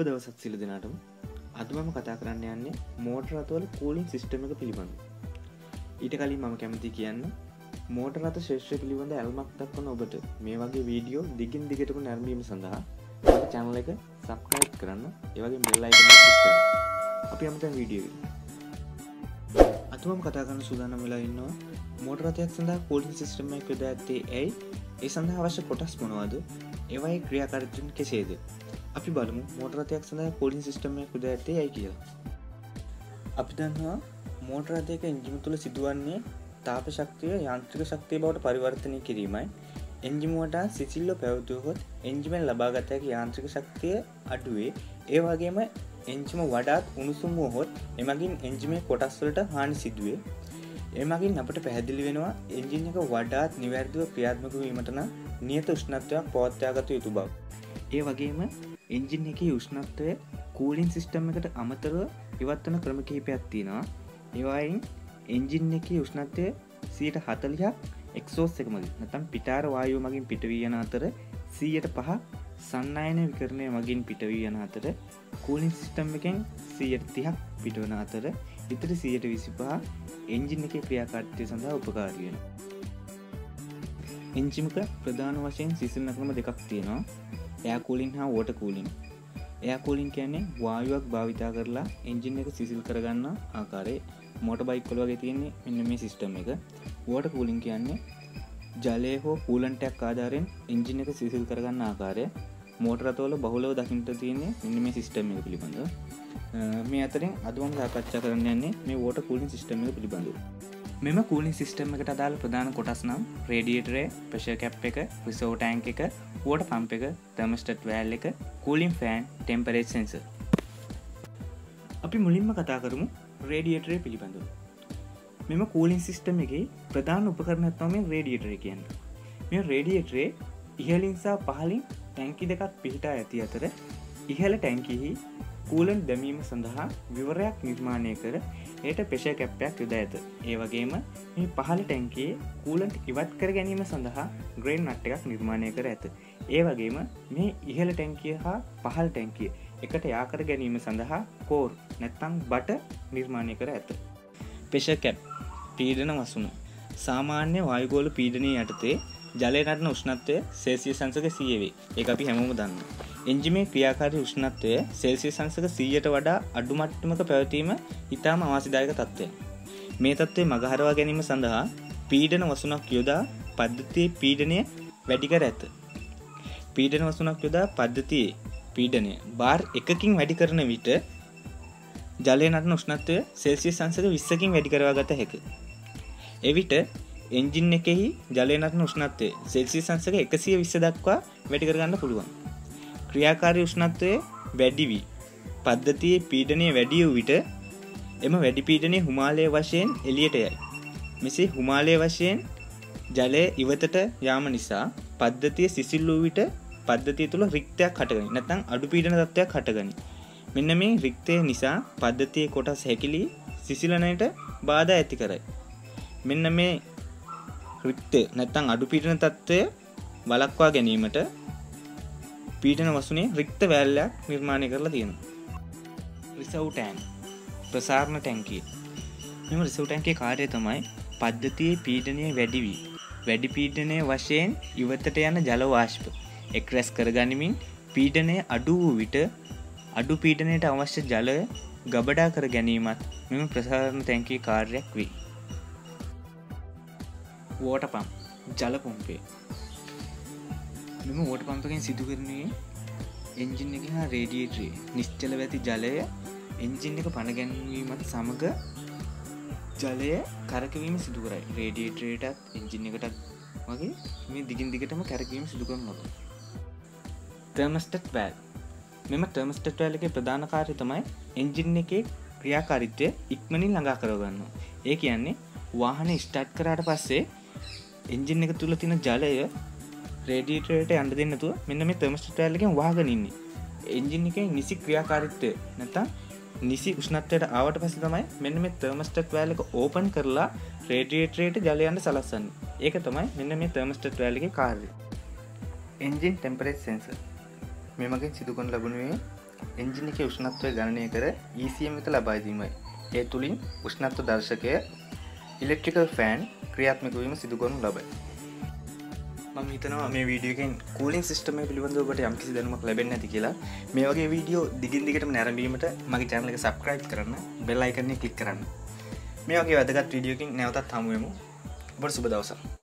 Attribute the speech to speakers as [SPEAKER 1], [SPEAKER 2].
[SPEAKER 1] සුප දවසත් සිල දෙනාටම අදමම කතා කරන්න යන්නේ මෝටර් රතවල කූලින් සිිස්ටම එක පිළිබඳ ඊට කලින් මම කැමති කියන්න මෝට රත ශේෂ්‍ර පිළිබඳ ඇල්මක් දක්වන ඔබට මේ වගේ වීඩියෝ දිගින් දිගටම නැරඹීම සඳහා චැනල එක සබ්කයිට් කරන්න ඒවගේ බෙල්ලයි අපි අමත වීඩියෝ අතුවම කතා කරන්න සූදානම් වෙලා ඉන්නවා මෝට රතයක් සඳහා කෝලින් සිිස්ටම එක යොද ඇත්තේ ඇයි? ඒ සඳහා අවශ්‍ය කොටස් මොනවාද? ඒවයි ක්‍රියාකාරජන් කෙසේද? අපි බලමු මෝටරතයක් සඳහා පොලින් සිිස්ටමය කුද ඇත්තේ යයි කිය අපි දන්නවා මෝටරතයක එංජිම තුළ සිදුවන්නේ තාප ශක්තිය යන්ත්‍රික ශක්තිය බවට පරිවර්තනය කිරීමයි. එන්ජිමුවට සිසිල්ලෝ පැවතුහොත් එන්ජිමෙන් ලබාගතයක යාන්ත්‍රික ශක්තිය අඩුවේ. ඒ වගේම එංචිම වඩාත් උණුසුම් වහොත් එමගින් එන්ජිමේ කොටස්වලට හානි සිදුවේ. එමගින් අපට පැහැදිලි වෙනවා එන්ජින් එක වඩාත් නිවැරදිව ක්‍රියාත්මක වීමටන නියත උෂ්ණත්වයක් පවත්්‍යයාගත යුතු බව. ඒ වගේම එන්ජින් එක උෂ්ණත්වය කූලින් සිිස්ටම් එකට අමතරව ඉවත්වන ක්‍රම කිහිපයක් තියෙනවා. ඒවායින් එන්ජින් එක උෂ්ණත්වය සීට හතලියක් එක්සෝස් එක මගින් නතම් පිටාර වායෝ මගින් පිටවී යන අතර සීයට පහ සන්නයන විකරණය මගින් පිටවී යන අතර කූලින් සිිස්ටම් එකෙන් සීයට තිහක් පිටවන අතර ඉතර සියට විසිපා එන්ජින් එක ක්‍රියාකාර්තය සඳහා උපකාරියෙන එංචිමක ප්‍රධාන වශයෙන් සිසිල්නකම දෙකක් තියෙනවා. එයාකූලින් හා වෝට කූලින් එයාකූලින් කියන්නේ වායුවක් භාවිතා කරලා එන්ජින් එක සිසිල් කරගන්න ආකාරය. මෝට බයික් කොළවගේ තියෙන්නේ මෙන්න මේ සිිස්ටම් එක. වෝට කූලින් කියන්නේ ජලය හෝ පූලන්ටයක් ආධාරෙන් එන්ජින් එක සිසිල් කරගන්න ආකාරය. මෝටරතවල බහුලව දකිින්ට තියන්නේ මෙන්න මේ සිිස්ටම් එක පිළිබඳ මේ අතරින් අදුවම් සාකච්ඡා කරන්න යන්නේ මේ වෝට කූලින් සිිස්ටම එක පිළිබඳු මෙම කූලින් සිිස්ටම් එකට අදාළ ප්‍රධාන කොටස් නම් රේඩියටරේ ප්‍රශ කැප් එක රිසෝ ටෑන්ක් එක වෝට පම්ප එක තර්මස්ටට් වෑල් එක කූලින් ෆෑන් ටෙම්පරේට් සෙන්ස අපි මුලින්ම කතා කරමු රේඩියටරේ පිළිබඳව. මෙම කූලින් සිිස්ටම් එක ප්‍රධාන උපකරනත්වම රේඩියටර කියන්න. මෙ රේඩියටරේ ඉහලින්සා පහලින් ටැන්කි දෙකක් පිහිටා ඇති අතර ඉහල ටැන්කිහි කූලන් දැමීම සඳහා විවරයක් නිර්මාණය කර ඒට පෙෂ කැප්පයක් යුද ඇත. ඒ වගේම මේ පහල ටැන්කේ කූලන්ට ඉවත් කර ගැනීම සඳහා ග්‍රේන් නට් එකක් නිර්මාණය කර ඇත. ඒ වගේම මේ ඉහල ටැන්කිය හා පහල් ටැන්කිය එකට යාකර ගැනීම සඳහා කෝර් නැත්තං බට නිර්මාණය කර ඇත. පෙෂ කැප් පීඩන වසුණු සාමාන්‍ය වායුගෝල පීඩනය යටතේ ජලය නටන උෂ්ණත්වය සේසිය සංසක සියවේ ඒ අපි හැමෝම දන්න එන්ජිමේ ක්‍රියාකාරී උෂ්ණත්වය සෙල්සිය සංසක සීයට වඩා අඩුමට්ටමක පැවතීම ඉතාම අවාසිදායක තත්ත්වය මේ තත්ත්වය මගහරවා ගැනීම සඳහා පීඩන වසුනක් යොදා පද්ධතිය පීඩනය වැඩිකර ඇත. පීඩන වසුනක් යොදා පද්ධතියේ පීඩනය බාර් එකකින් වැඩි කරන විට ජලය නටන උෂ්ණත්වය සෙල්සිය සංසක විස්සකින් වැඩි කරවා ගත හැක. එවිට එන්ජින් එකෙහි ජලයනටන උෂ්ණත්වය සෙල්සි සංසක එකසිය විස්ස දක්වා වැඩිකරගන්න පුළුවන්. ක්‍රියාකාරී උෂ්ණත්වය වැඩිවී පද්ධතියේ පීඩනය වැඩිය විට එම වැඩි පීඩනය හුමාලය වශයෙන් එලියට යයි. මෙසේ හුමාලය වශයෙන් ජලය ඉවතට යාම නිසා පද්ධතිය සිසිල් වූ විට පද්ධතිය තුළ රික්තයක් හටගනි. නැතං අඩු පීඩන තත්වයක් හටගනි. මෙන්න මේ රික්තය නිසා පද්ධතිය කොටස් හැකිලි සිසිලනයට බාධ ඇති කරයි. මෙන්න මේ රික්තය නැත්තං අඩු පීටන තත්ත්වය වලක්වා ගැනීමට පීටන වසුනේ රික්ත වැල්ලයක් නිර්මාණය කරලා තියෙන රිසව්ටෑන් ප්‍රසාරණ ටැන්කිය මෙම රිසව්ටැන්කේ කාරය තමයි පද්ධතියේ පීඩනය වැඩිවී වැඩි පීඩනය වශයෙන් ඉවතට යන ජලවාශ්ප එක් රැස් කරගනිමින් පීඩනය අඩු වූ විට අඩු පීඩනයට අවශ්‍ය ජලය ගබඩා කර ගැනීමත් මෙම ප්‍රසාරණ තැන්කී කාර්යක් වී වෝට පම් ජල පොම්පේ. මෙම වෝට පම්පකෙන් සිදු කරන්නේ එන්ජින් එක හා රේඩියට්‍රේ. නිශ්චල ඇති ජලය එන්ජින් එක පණගැන්වීමත් සමඟ ජලය කරකවීම සිදුකරයි රේඩියට්‍රේටත් එන්ජින් එකටත් වගේ මේ දිගින් දිගටම කැරකීම සිදුකර නොක තර්මස්ටට් වැල් මෙම ටර්මස්ටට් වැල්ලක ප්‍රධාන කාරය තමයි එන්ජින් එක ක්‍රියාකාරිත්වය ඉක්මනින් ළඟා කරගන්න ඒ කියන්නේ වාහන ස්ටට් කරාට පස්සේ එන්ජින් එක තුළ තින ජලය රේඩියටරයට අන්ඩ දෙන්නතුව මෙන්න මේ තර්මස්ටටල්ලකින් වාගනින්නේ එන්ජින් එක නිසි ක්‍රියාකාරිත්වය නැතා නිසි උෂ්නත්වයට ආවට පස තමයි මෙන්න මේ තර්මස්ටට් වෑලක ඕපන් කරලා රේඩියටරේට ජලයන්ට සලස්සන්න. ඒක තමයි මෙන්න මේ තර්මස්ටට් වෑලගේ කාර්ය එන්ජින් ටෙම්පරේට් සෙන්ස මෙමගින් සිදුකොන් ලබුණුවේ එන්ජින එක උෂ්ණත්වය ගණනය කර ECM එක ලබයිදීමයි ඒ තුළින් උෂ්ණත්ව දර්ශකය ඉලෙක්ට්‍රිකල් ෆෑන් ක්‍රියාත්මකවීම සිදුකොනු ලබයි. මම හිතනවා මේ වීඩියෝකෙන් කූලින් සිස්ටම පිළිබඳවට යම්කිසි දැනුමක් ලැබෙන්න ඇති කියලා. මේ වගේ වීඩියෝ දිගින් දිගටම නැරඹීමට මගේ චැනල එක සබස්ක්‍රයිබ් කරන්න බෙල් අයිකරන්නේ කලික් කරන්න. මේ වගේ වැදගත් වීඩියෝකින් නැවතත් හමුවමු ඔබට සුබ දවසක්.